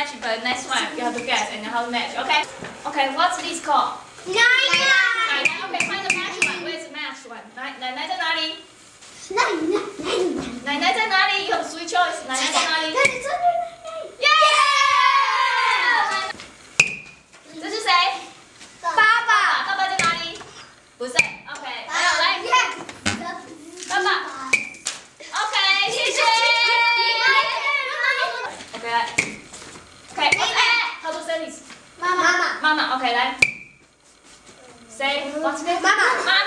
match, but next one you have to guess and how to match, okay? Okay, what's this called? Nine. nine. nine. Okay, find the match one. Where's the match one? Nine, nine, nine, nine. Nine, nine, nine. Nine, nine, nine. You have three choices. Nine, nine, nine. 妈妈。妈妈。妈妈。OK，来。妈妈。妈妈。